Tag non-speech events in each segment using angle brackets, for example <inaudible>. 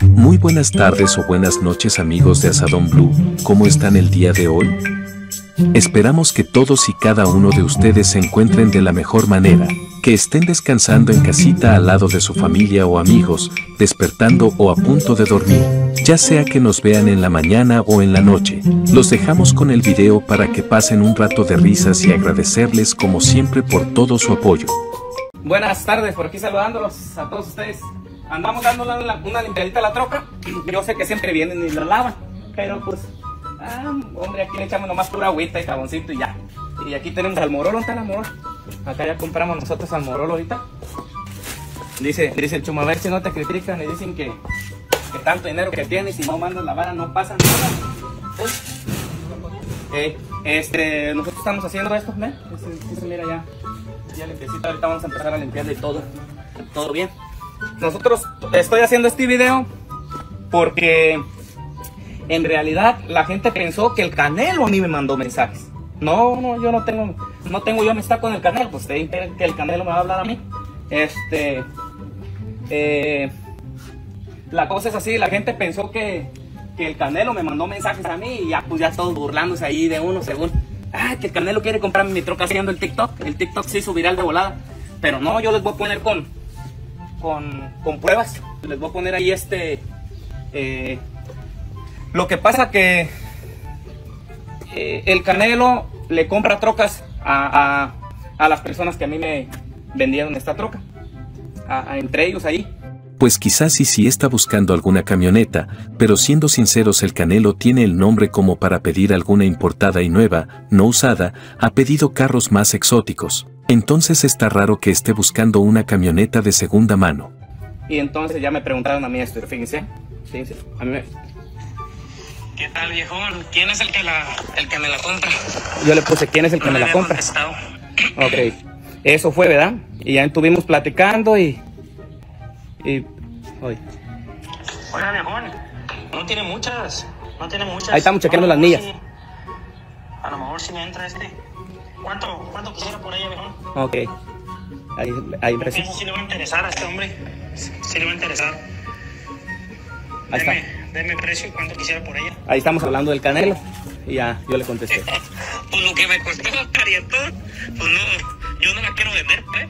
Muy buenas tardes o buenas noches amigos de Asadón Blue, ¿cómo están el día de hoy? Esperamos que todos y cada uno de ustedes se encuentren de la mejor manera, que estén descansando en casita al lado de su familia o amigos, despertando o a punto de dormir, ya sea que nos vean en la mañana o en la noche. Los dejamos con el video para que pasen un rato de risas y agradecerles como siempre por todo su apoyo. Buenas tardes, por aquí saludándolos a todos ustedes. Andamos dando una, una limpiadita a la troca. <clears throat> Yo sé que siempre vienen y la lavan, pero pues, ah, hombre, aquí le echamos nomás pura agüita y jaboncito y ya. Y aquí tenemos al morolo, ¿dónde está el morolo? Acá ya compramos nosotros al morolo ahorita. Dice, dice el chuma, a ver si no te critican y dicen que, que tanto dinero que tienes y no mandas la vara no pasa nada. Eh, este, nosotros estamos haciendo esto, ¿ven? Este, este, mira ya, ya limpiecito, ahorita vamos a empezar a limpiarle todo, todo bien. Nosotros, estoy haciendo este video porque en realidad la gente pensó que el Canelo a mí me mandó mensajes. No, no, yo no tengo, no tengo yo amistad con el Canelo, pues que el Canelo me va a hablar a mí. Este, eh, la cosa es así, la gente pensó que, que, el Canelo me mandó mensajes a mí y ya pues ya todos burlándose ahí de uno según, ah, que el Canelo quiere comprarme mi troca haciendo el TikTok, el TikTok se hizo viral de volada, pero no, yo les voy a poner con, con, pruebas, les voy a poner ahí este, eh, lo que pasa que eh, el Canelo le compra trocas a, a, a, las personas que a mí me vendieron esta troca. A, entre ellos ahí. Pues quizás sí sí está buscando alguna camioneta, pero siendo sinceros el Canelo tiene el nombre como para pedir alguna importada y nueva, no usada, ha pedido carros más exóticos. Entonces está raro que esté buscando una camioneta de segunda mano. Y entonces ya me preguntaron a mí esto, fíjense, fíjense, a mí me, ¿Qué tal, viejón? ¿Quién es el que, la, el que me la compra? Yo le puse, ¿quién es el que no me la compra? Contestado. Ok. Eso fue, ¿verdad? Y ya estuvimos platicando y... Y... Hoy. Oiga, viejón, no tiene muchas. No tiene muchas. Ahí estamos chequeando las millas. Sí. A lo mejor si me entra este. ¿Cuánto, cuánto quisiera por ella, viejón? Ok. Ahí, ahí Eso sí le va a interesar a este hombre. Sí le va a interesar. Ahí deme, está. Deme precio y cuánto quisiera por ella. Ahí estamos hablando del canelo. Y ya, yo le contesté. <laughs> pues lo que me costó, carietón. Pues no, yo no la quiero vender, pues.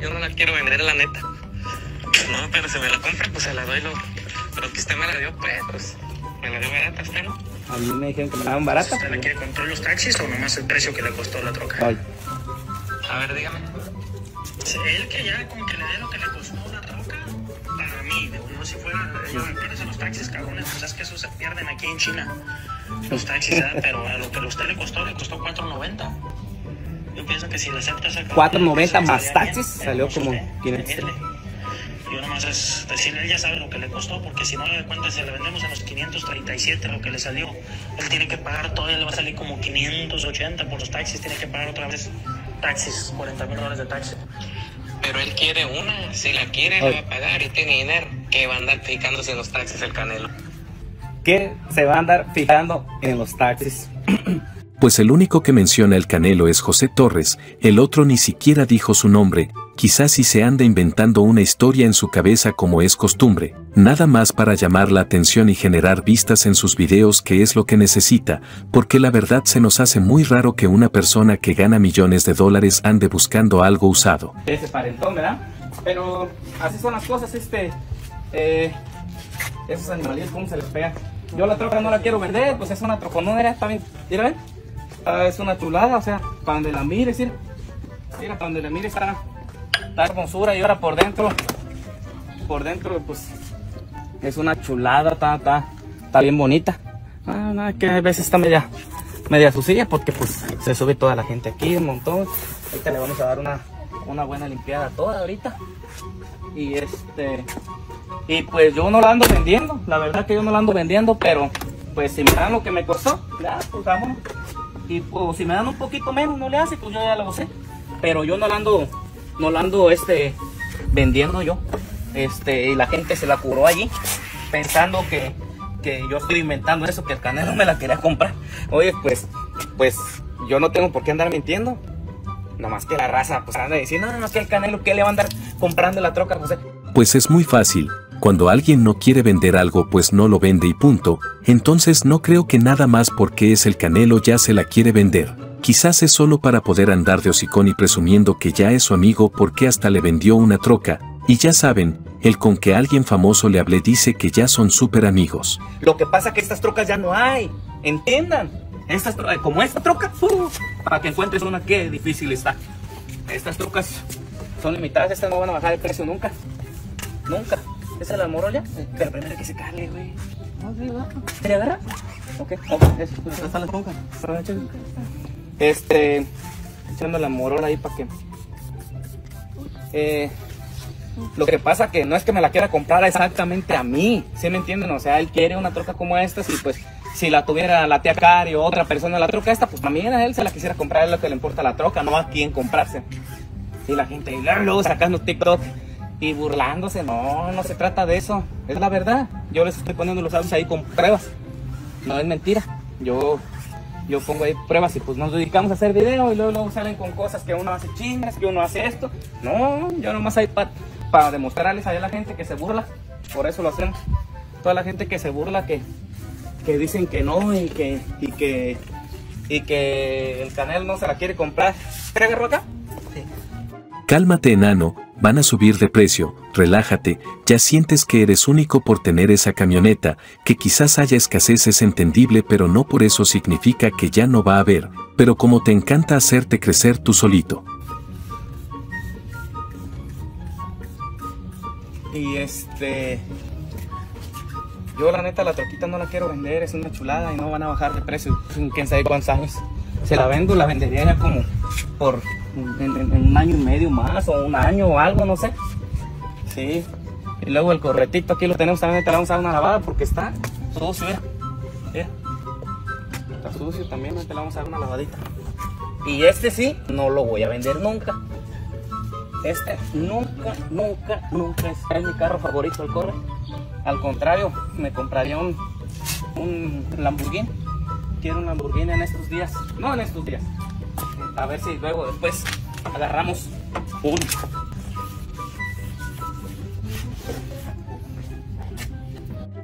Yo no la quiero vender, la neta. No, pero si me la compra, pues se la doy lo, lo que usted me la dio, pues. pues me la dio barata usted, ¿no? A mí me dijeron que me la daban barata. ¿Usted la quiere con todos los taxis o nomás el precio que le costó la troca? Ay. A ver, dígame. Él que ya con que le dé lo que le costó la troca, para mí, no si fuera, yo pierdes en los taxis, cabrones, pues es que esos se pierden aquí en China. Los taxis, ¿eh? pero a lo que a usted le costó, le costó 4.90. Yo pienso que si le acepta ese 4.90 más taxis, salió como 500. Yo nomás es decirle, él ya sabe lo que le costó, porque si no le da cuenta, si le vendemos a los 537 lo que le salió, él tiene que pagar, todavía le va a salir como 580 por los taxis, tiene que pagar otra vez taxis, 40 mil dólares de taxis. Pero él quiere una, si la quiere, la va a pagar y tiene dinero, que va a andar fijándose en los taxis el canelo. Que se va a andar fijando en los taxis. Pues el único que menciona el Canelo es José Torres, el otro ni siquiera dijo su nombre, quizás si se anda inventando una historia en su cabeza como es costumbre, nada más para llamar la atención y generar vistas en sus videos que es lo que necesita, porque la verdad se nos hace muy raro que una persona que gana millones de dólares ande buscando algo usado. Ese parentón, ¿verdad? Pero así son las cosas, este... Eh, esos animalitos, ¿cómo se les pega? Yo la troca no la quiero vender, pues es una troconera, está bien, mira. Ah, es una chulada, o sea, para donde la mires, mira, mira, para donde la mires está, está hermosura y ahora por dentro, por dentro, pues, es una chulada, está, está, está bien bonita. Ah, nada, que a veces está media, media sucia porque pues se sube toda la gente aquí, un montón. Ahorita le vamos a dar una, una buena limpiada toda ahorita. Y este, y pues yo no la ando vendiendo, la verdad que yo no la ando vendiendo, pero pues si me dan lo que me costó, ya, pues vámonos. Y pues si me dan un poquito menos, no le hace, pues yo ya lo sé. Pero yo no la ando, no la ando este, vendiendo yo. Este, y la gente se la curó allí, pensando que, que yo estoy inventando eso, que el canelo me la quería comprar. Oye, pues, pues yo no tengo por qué andar mintiendo. Nomás que la raza, pues anda diciendo, no, no, que el canelo, que le va a andar comprando la troca, José? Pues es muy fácil, Cuando alguien no quiere vender algo pues no lo vende y punto, entonces no creo que nada más porque es el canelo ya se la quiere vender. Quizás es solo para poder andar de hocicón y presumiendo que ya es su amigo porque hasta le vendió una troca, y ya saben, el con que alguien famoso le hablé dice que ya son súper amigos. Lo que pasa que estas trocas ya no hay. Entiendan. Estas tro- eh, como esta troca, para que encuentres una que difícil está. Estas trocas son limitadas, estas no van a bajar de precio nunca. Nunca. ¿Esa es la morolla? Pero primero que secarle, güey. ¿Se le agarra? Ok, ok, eso, pues, hasta la ponga. Este, echando la morola ahí para que. Eh, lo que pasa que no es que me la quiera comprar exactamente a mí, ¿sí me entienden? O sea, él quiere una troca como esta y pues si la tuviera la tía Cari o otra persona la troca esta, pues también a él se la quisiera comprar, es lo que le importa la troca, no a quién comprarse. Y la gente y luego, sacando TikTok y burlándose, no, no se trata de eso, es la verdad. Yo les estoy poniendo los audios ahí con pruebas, no es mentira. Yo yo pongo ahí pruebas y pues nos dedicamos a hacer video y luego, luego salen con cosas que uno hace chingas, que uno hace esto. No, yo nomás ahí para demostrarles a la gente que se burla, por eso lo hacemos. Toda la gente que se burla, que, que dicen que no y que, y que, y que el canal no se la quiere comprar. ¿Te agarró acá? Cálmate enano, van a subir de precio, relájate, ya sientes que eres único por tener esa camioneta, que quizás haya escasez es entendible pero no por eso significa que ya no va a haber, pero como te encanta hacerte crecer tú solito. Y este. Yo, la neta, la troquita no la quiero vender, es una chulada y no van a bajar de precio en quién sabe cuántos años. Se la vendo, la vendería ya como por en, un año y medio más o un año o algo, no sé. Sí. Y luego el corretito aquí lo tenemos también, te la vamos a dar una lavada porque está sucio, mira. Está sucio también, te la vamos a dar una lavadita. Y este sí, no lo voy a vender nunca. Este nunca, nunca, nunca es mi carro favorito, el Corre. Al contrario, me compraría un, un Lamborghini. Quiero un Lamborghini en estos días. No en estos días. A ver si luego después agarramos un.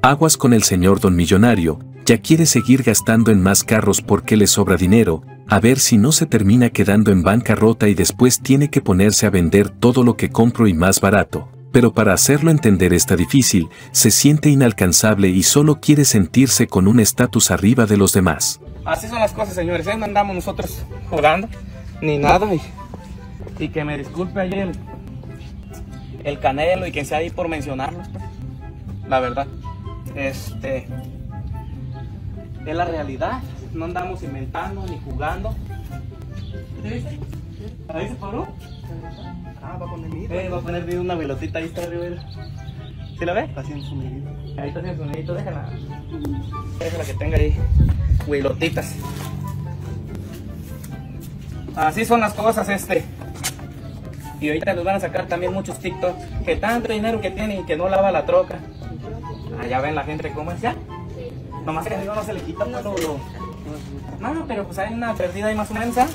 Aguas con el señor don millonario, ya quiere seguir gastando en más carros porque le sobra dinero, a ver si no se termina quedando en bancarrota y después tiene que ponerse a vender todo lo que compro y más barato. Pero para hacerlo entender está difícil, se siente inalcanzable y solo quiere sentirse con un estatus arriba de los demás. Así son las cosas, señores. Ahí no andamos nosotros jugando ni nada. Y, que me disculpe ahí el, el Canelo y que sea ahí por mencionarlo. La verdad. Este. Es la realidad. No andamos inventando ni jugando. ¿Ahí se paró? Ah, va a poner Eh, va a poner bien una velotita ahí está arriba. ¿Sí la ve? Está haciendo su medida. Ahí está haciendo sonidito, déjala. Déjala que tenga ahí huilotitas. Así son las cosas, este. Y ahorita les van a sacar también muchos TikTok que tanto dinero que tiene y que no lava la troca. Ah, ya ven la gente cómo es ya. Nomás que arriba no se le quita todo lo. No, pero pues hay una perdida ahí más o menos, ¿ah?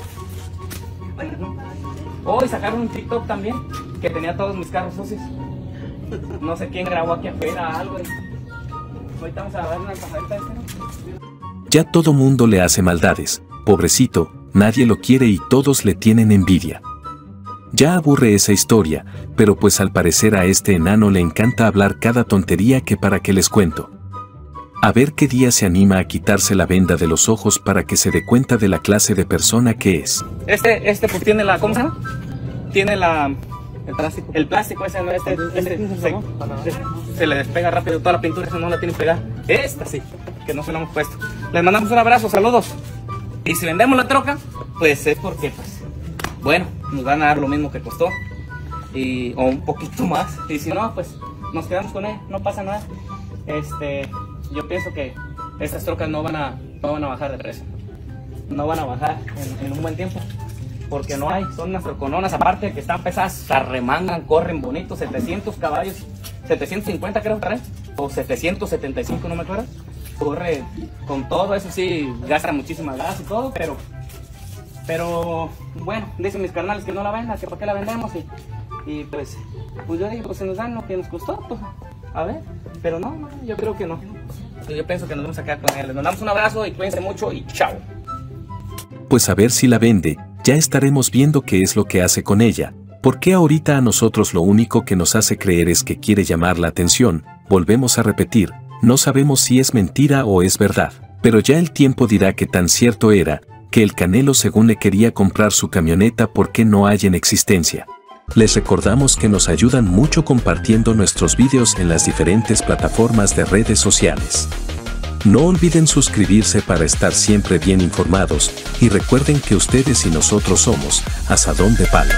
Hoy sacaron un TikTok también que tenía todos mis carros sucios. No sé quién grabó aquí afuera algo. Ahorita vamos a darle una pasadita este. Ya todo mundo le hace maldades, pobrecito, nadie lo quiere y todos le tienen envidia. Ya aburre esa historia, pero pues al parecer a este enano le encanta hablar cada tontería que para que les cuento. A ver qué día se anima a quitarse la venda de los ojos para que se dé cuenta de la clase de persona que es. Este, este pues tiene la, ¿cómo se llama? Tiene la, El plástico. el plástico ese, ¿no? Este, este, se, se le despega rápido toda la pintura, esa no la tiene pegada. Esta sí, que no se la hemos puesto. Les mandamos un abrazo, saludos. Y si vendemos la troca, pues es porque, pues, bueno, nos van a dar lo mismo que costó. Y, o un poquito <laughs> más. Y si no, pues nos quedamos con él, no pasa nada. Este, yo pienso que estas trocas no van a, no van a bajar de precio. No van a bajar en, un buen tiempo. Porque no hay, son unas trocononas, aparte que están pesadas, se arremangan, corren bonitos, 700 caballos, 750 creo que o 775, no me acuerdo. Corre con todo, eso sí, gasta muchísima gas y todo, pero, pero bueno, dicen mis carnales que no la vendan, que para qué la vendemos y, pues, pues yo dije, pues se nos dan lo que nos costó, pues A ver, pero no, yo creo que no. Yo pienso que nos vamos a quedar con él. Les mandamos un abrazo y cuídense mucho y chao. Pues a ver si la vende, ya estaremos viendo qué es lo que hace con ella. Porque ahorita a nosotros lo único que nos hace creer es que quiere llamar la atención, volvemos a repetir, no sabemos si es mentira o es verdad, pero ya el tiempo dirá que tan cierto era, que el Canelo según le quería comprar su camioneta porque no hay en existencia. Les recordamos que nos ayudan mucho compartiendo nuestros vídeos en las diferentes plataformas de redes sociales. No olviden suscribirse para estar siempre bien informados y recuerden que ustedes y nosotros somos Asadón de Palo.